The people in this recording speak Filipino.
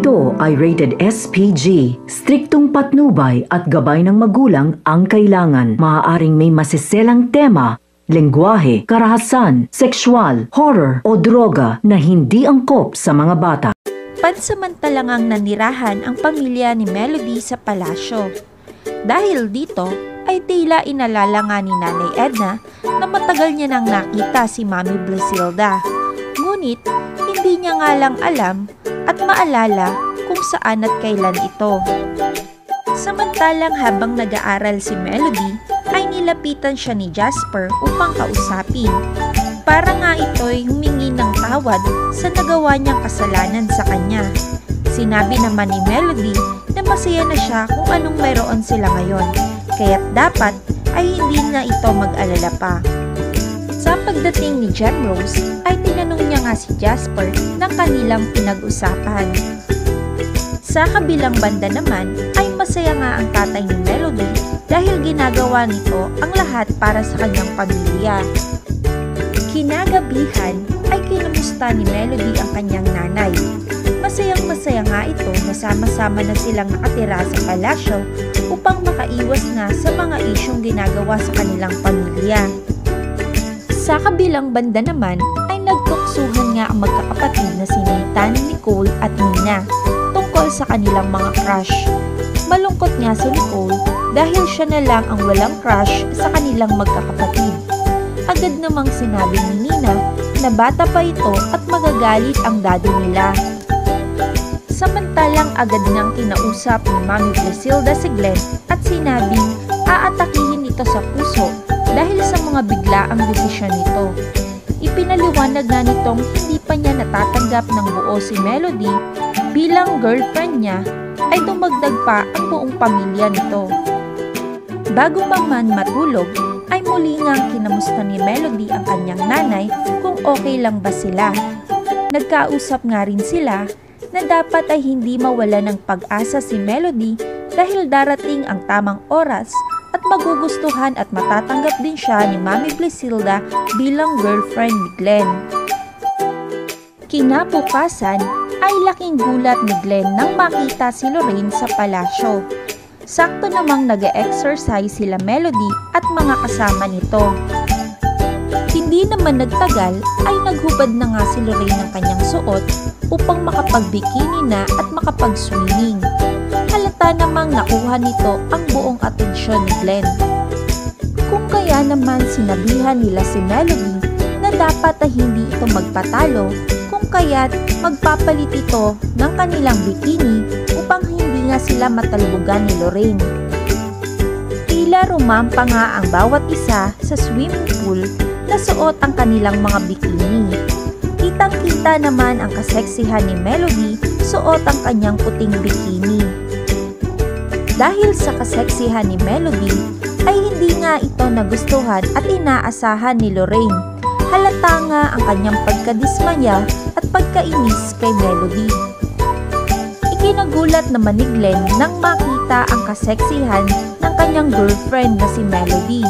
Ito ay rated SPG. Striktong patnubay at gabay ng magulang ang kailangan. Maaaring may masiselang tema, lengguwahe, karahasan, sexual, horror o droga na hindi angkop sa mga bata. Pansamantalang nanirahan ang pamilya ni Melody sa palasyo. Dahil dito ay tila inalala nga ni Nanay Edna na matagal niya nang nakita si Mami Blisilda. Ngunit hindi niya nga lang alam at maalala kung saan at kailan ito. Samantalang habang nag-aaral si Melody, ay nilapitan siya ni Jasper upang kausapin. Para nga ito'y humingi ng tawad sa nagawa niyang kasalanan sa kanya. Sinabi naman ni Melody na masaya na siya kung anong mayroon sila ngayon, kaya't dapat ay hindi na ito mag-alala pa. Sa pagdating ni Gem Rose ay tinanong niya nga si Jasper ng kanilang pinag-usapan. Sa kabilang banda naman ay masaya nga ang tatay ni Melody dahil ginagawa nito ang lahat para sa kanyang pamilya. Kinagabihan ay kinumusta ni Melody ang kanyang nanay. Masayang masaya nga ito na sama-sama na silang nakatira sa palasyo upang makaiwas na sa mga isyong ginagawa sa kanilang pamilya. Sa kabilang banda naman ay nga ang magkakapatid na si Nathan, Nicole at Nina tungkol sa kanilang mga crush. Malungkot nga si Nicole dahil siya na lang ang walang crush sa kanilang magkakapatid. Agad namang sinabi ni Nina na bata pa ito at magagalit ang daddy nila. Samantalang agad nang kinausap ni Mami Griselda si Glenn at sinabing aatakihin ito sa puso dahil sa mga biglaang desisyon nito. Ipinaliwanag nga nitong hindi pa niya natatanggap ng buo si Melody bilang girlfriend niya ay dumagdag pa ang buong pamilya nito. Bago pa man matulog, ay muli ngang kinamusta ni Melody ang kanyang nanay kung okay lang ba sila. Nagkausap nga rin sila na dapat ay hindi mawala ng pag-asa si Melody dahil darating ang tamang oras at magugustuhan at matatanggap din siya ni Mami Blisilda bilang girlfriend ni Glenn. Kinabukasan ay laking gulat ni Glenn nang makita si Lorraine sa palasyo. Sakto namang nag exercise sila Melody at mga kasama nito. Hindi naman nagtagal ay naghubad na nga si Lorraine ng kanyang suot upang makapagbikini na at makapag-swimming. Namang nakuha nito ang buong atensyon ni Glenn. Kung kaya naman sinabihan nila si Melody na dapat ay hindi ito magpatalo kung kaya't magpapalit ito ng kanilang bikini upang hindi nga sila matalbugan ni Lorraine. Tila rumampa nga ang bawat isa sa swimming pool na suot ang kanilang mga bikini. Kitang-kita naman ang kaseksihan ni Melody suot ang kanyang puting bikini. Dahil sa kaseksihan ni Melody, ay hindi nga ito nagustuhan at inaasahan ni Lorraine. Halata nga ang kanyang pagkadismaya at pagkainis kay Melody. Ikinagulat naman ni Glenn nang makita ang kaseksihan ng kanyang girlfriend na si Melody